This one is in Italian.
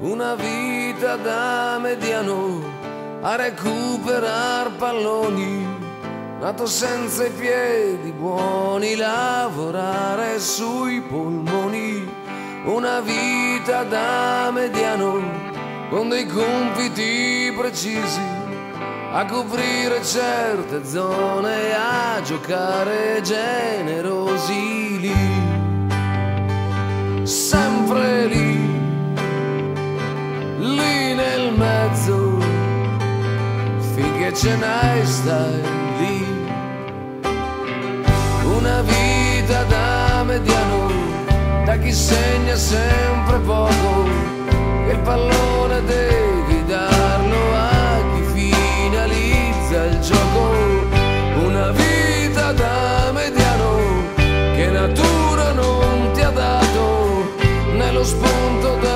una vita da mediano a recuperar palloni, nato senza i piedi buoni, lavorare sui polmoni, una vita da mediano con dei compiti precisi a coprire certe zone, a giocare generosi lì, finché ce n'hai stai lì, una vita da mediano, da chi segna sempre poco, il pallone devi darlo a finalizza il gioco, una vita da mediano che natura non ti ha dato, nello spunto da